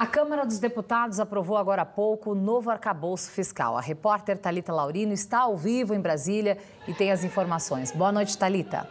A Câmara dos Deputados aprovou agora há pouco o novo arcabouço fiscal. A repórter Talita Laurino está ao vivo em Brasília e tem as informações. Boa noite, Talita.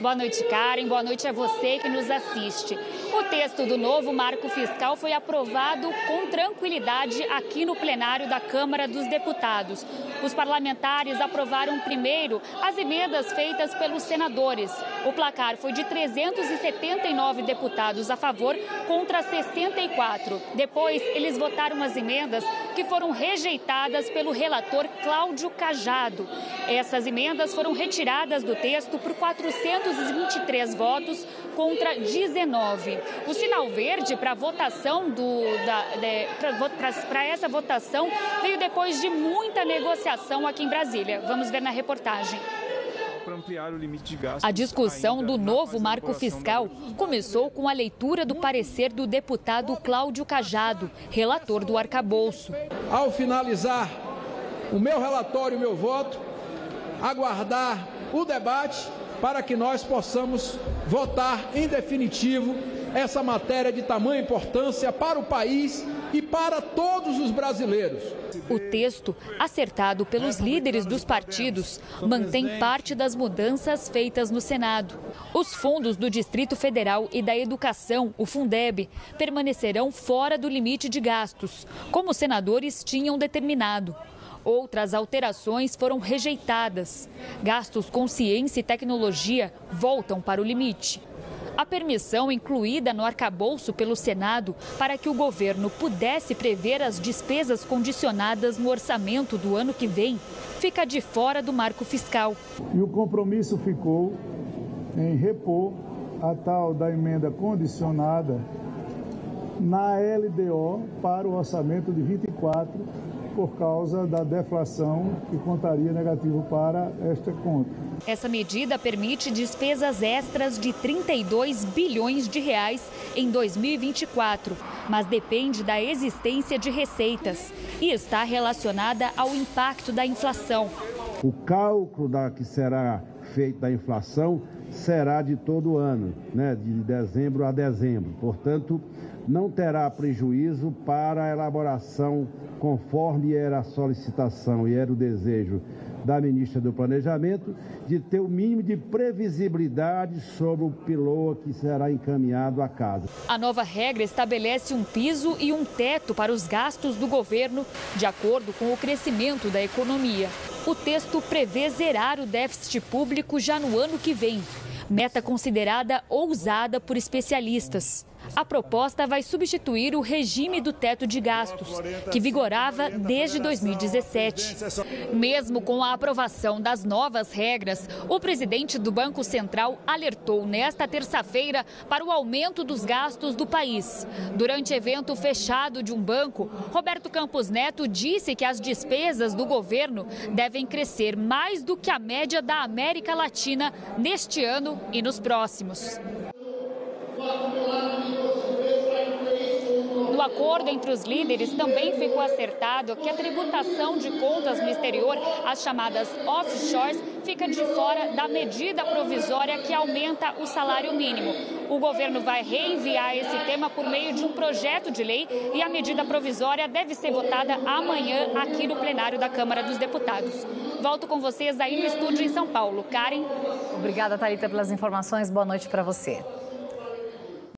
Boa noite, Karen. Boa noite a você que nos assiste. O texto do novo marco fiscal foi aprovado com tranquilidade aqui no plenário da Câmara dos Deputados. Os parlamentares aprovaram primeiro as emendas feitas pelos senadores. O placar foi de 379 deputados a favor contra 64. Depois, eles votaram as emendas que foram rejeitadas pelo relator Cláudio Cajado. Essas emendas foram retiradas do texto por 423 votos contra 19. O sinal verde para votação do para essa votação veio depois de muita negociação aqui em Brasília. Vamos ver na reportagem. A discussão do novo marco fiscal começou com a leitura do parecer do deputado Cláudio Cajado, relator do arcabouço. Ao finalizar o meu relatório e o meu voto, aguardar o debate para que nós possamos votar em definitivo essa matéria de tamanha importância para o país e para todos os brasileiros. O texto, acertado pelos líderes dos partidos, mantém parte das mudanças feitas no Senado. Os fundos do Distrito Federal e da Educação, o Fundeb, permanecerão fora do limite de gastos, como os senadores tinham determinado. Outras alterações foram rejeitadas. Gastos com ciência e tecnologia voltam para o limite. A permissão incluída no arcabouço pelo Senado para que o governo pudesse prever as despesas condicionadas no orçamento do ano que vem fica de fora do marco fiscal. E o compromisso ficou em repor a tal da emenda condicionada na LDO para o orçamento de 24 por causa da deflação que contaria negativo para esta conta. Essa medida permite despesas extras de 32 bilhões de reais em 2024, mas depende da existência de receitas e está relacionada ao impacto da inflação. O cálculo da que será feito da inflação será de todo ano, né, de dezembro a dezembro. Portanto, não terá prejuízo para a elaboração, conforme era a solicitação e era o desejo da ministra do Planejamento, de ter o mínimo de previsibilidade sobre o piloa que será encaminhado à casa. A nova regra estabelece um piso e um teto para os gastos do governo, de acordo com o crescimento da economia. O texto prevê zerar o déficit público já no ano que vem, meta considerada ousada por especialistas. A proposta vai substituir o regime do teto de gastos, que vigorava desde 2017. Mesmo com a aprovação das novas regras, o presidente do Banco Central alertou nesta terça-feira para o aumento dos gastos do país. Durante evento fechado de um banco, Roberto Campos Neto disse que as despesas do governo devem crescer mais do que a média da América Latina neste ano e nos próximos. No acordo entre os líderes também ficou acertado que a tributação de contas no exterior, as chamadas offshores, fica de fora da medida provisória que aumenta o salário mínimo. O governo vai reenviar esse tema por meio de um projeto de lei e a medida provisória deve ser votada amanhã aqui no plenário da Câmara dos Deputados. Volto com vocês aí no estúdio em São Paulo. Karen. Obrigada, Thalita, pelas informações. Boa noite para você.